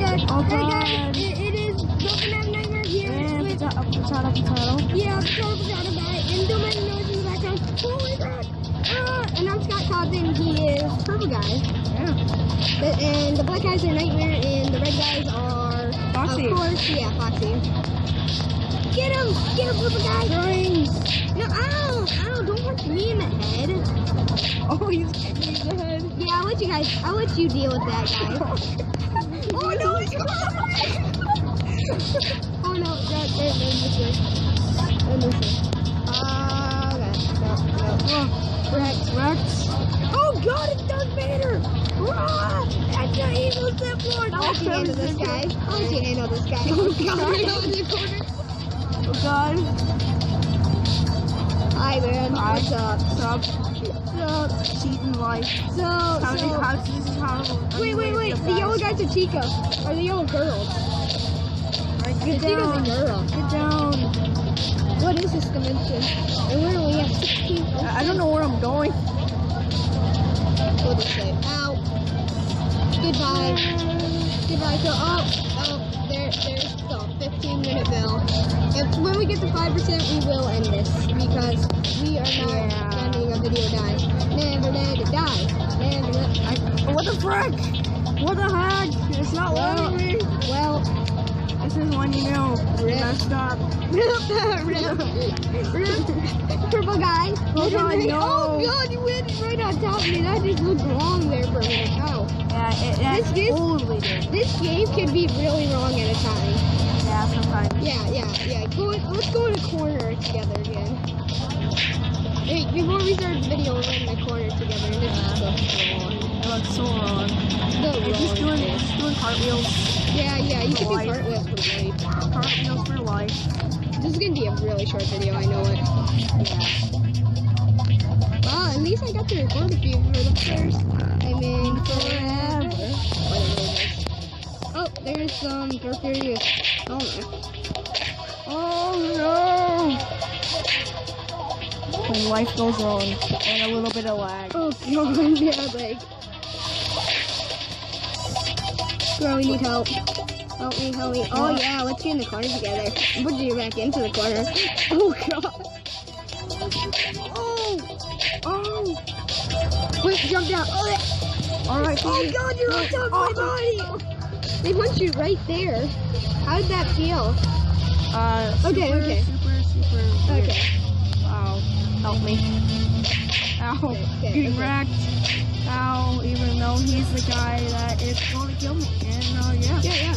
guys, hey guys, it, it is Broken Ass Nightmare here. And with, potato, potato. Yeah, purple, potato guy. And don't noise in the background. Holy crap! Uh, and I'm Scott Cawthon. He is Purple Guy. Yeah. The, and the black guys are Nightmare, and the red guys are Foxy. Of course, yeah, Foxy. Get him! Get him, Purple Guy! Brains! No, ow! Ow! Don't punch me in the head. Oh, he's kicking me in the head. Yeah, I'll let you guys. I'll let you deal with that, guys oh no, Oh no, no, no, this way. No, this way. Ah. Oh, Rex, Rex. Oh god, it's Darth Vader! Ah, the evil Sith Lord! I'll let you this guy. I'll let you this guy. Oh god, I know the corner. oh God. Man, what's up? Stop. So, Cheating life. so, How so. how this is how Wait, wait, wait. The yellow guys are Chica. Are the yellow girls. Right, get Chica's a down. girl. Get down. What is this dimension? We're only at 16. I I don't know where I'm going. Go this way. Ow. Goodbye. Goodbye. So, oh, oh, there, there's the 15 minute bell. If, when we get to 5%, we will end this because we are not Yeah. ending a video die. Never let it die. Never let I, what the frick? What the heck? It's not Well, letting me. Well, This is when you know Rip. messed up. rip, rip, rip. Purple guy. Oh, God, oh, no. Oh god, you went right on top of me. That just looked wrong there for a minute. Oh. Yeah, it, This totally. This game can be really wrong at a time. Yeah, sometimes. Yeah, yeah, yeah. Go, let's go in a corner together again. Hey, before we start the video, we're in the corner together, this is wrong. It looks so wrong. The It's just doing, just doing cartwheels. Yeah, yeah, you can do cartwheels for life. Cartwheels for life. This is gonna be a really short video, I know it. Well, at least I got to record a few for the first in forever. There's some Darth Furious. Oh no. Oh no! When life goes wrong and a little bit of lag. Oh god, yeah, like. Bro, we need help. Help me, help me. Oh yeah, let's get in the corner together. I'm you back into the corner. Oh god. Oh! Oh! Quick, jump down. Oh, yeah. All right, oh god, you're on top of my oh, oh. body! They punched you right there. How did that feel? Uh, Okay, super, okay. Super, super. weird. Okay. Ow. Help me. Ow. Okay, okay, Getting okay. wrecked. Ow. Even though he's the guy that is going to kill me. And, uh, yeah. Yeah, yeah.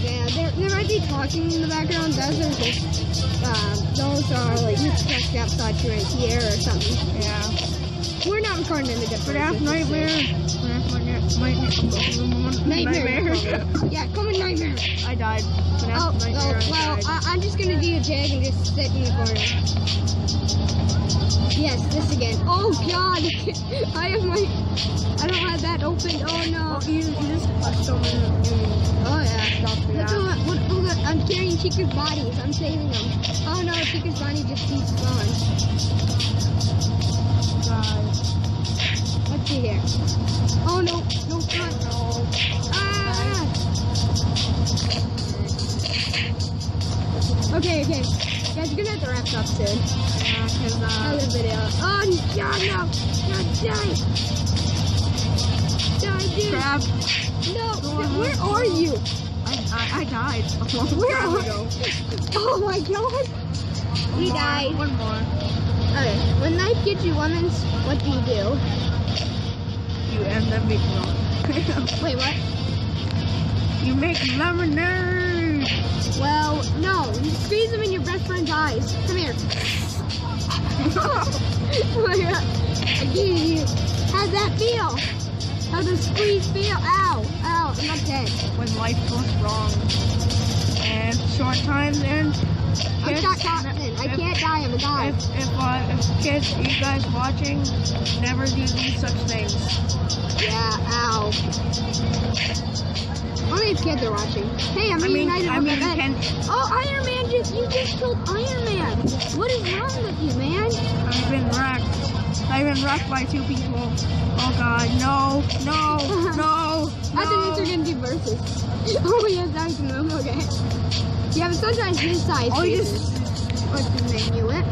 Yeah, there, there might be talking in the background. Those are just, um, those are like you text outside to right here or something. Yeah. We're not recording in the. Good after nightmare. Nightmare. Nightmare. Nightmare. yeah, come on, nightmare. I died. Oh, oh, well. I, I'm just gonna do a jag and just sit in the corner. Yes, this again. Oh God, I have my, I don't have that open. Oh no. Oh, you, you just on me. Oh yeah. Stop Look that. at what, look at, I'm carrying Chica's bodies. I'm saving them. Oh no, Chica's body just despawned. Guys. Let's see here. Oh no, no, not. No. Ah! Okay, okay. Guys, you're gonna have to wrap up soon. Yeah, because, uh, Another video. Oh, God, no! God, die! Die, dude! crap. No! Where are you? I, I, I died. a long Where time are ago. Oh my God! He died. One more. Okay, when life gives you lemons, what do you do? You end the video. Wait, what? you make lemonade. Well, no. You squeeze them in your best friend's eyes. Come here. gave uh, you. How'd that feel? How does squeeze feel? Ow! Ow! I'm not dead. when life goes wrong. Short times and I'm kids, Scott Cawthon. I can't die. I'm a guy. If, if, uh, if kids, you guys watching, never do these such things. Yeah, ow. Many kids are watching? Hey, I'm I mean, reunited I with mean, bed. can, Oh, Iron Man just, you just killed Iron Man. What is wrong with you, man? I've been wrecked. I've been wrecked by two people. Oh god, no, no, no, I thought these no. were gonna do verses. Oh, yeah, thanks, move. Okay. Yeah, but sometimes this size Oh, you faces. What's the menu it?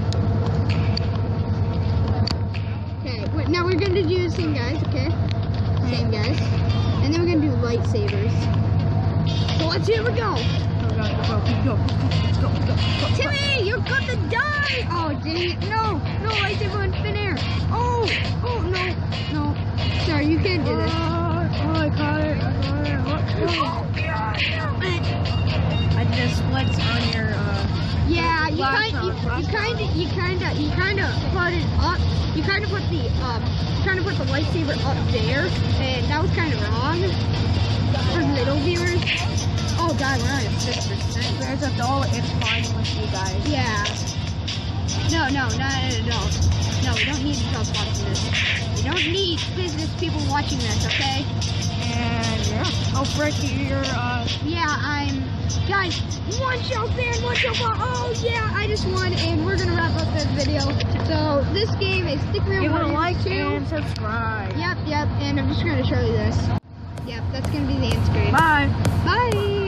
Okay, wait, now we're gonna do the same guys, okay? Same guys. And then we're gonna do lightsabers. So let's here we go. Go, go, go, go, go, go, go. Timmy, you're gonna die! Oh, dang it. No, no, lightsaber in thin air. Oh, oh, no, no. Sorry, you can't do this. Oh, I caught it. I caught it. Oh, splits on your, uh, Yeah, you kind, you, you kind of, you kind of, you kind of put it up. You kind of put the, um, you kind of put the lightsaber up there, and that was kind of wrong for little viewers. Oh God, we're at six percent. there's a doll. It's fine with you guys. Yeah. No, no, not an adult. No, we don't need adults watching this. We don't need business people watching this, okay? Oh, frick, you're, uh, Yeah, I'm. Guys, one show fan, one show ball. Oh yeah, I just won, and we're gonna wrap up this video. So this game is Stick Real give it a like 2. and subscribe. Yep, yep, and I'm just gonna show you this. Yep, that's gonna be the end screen. Bye. Bye.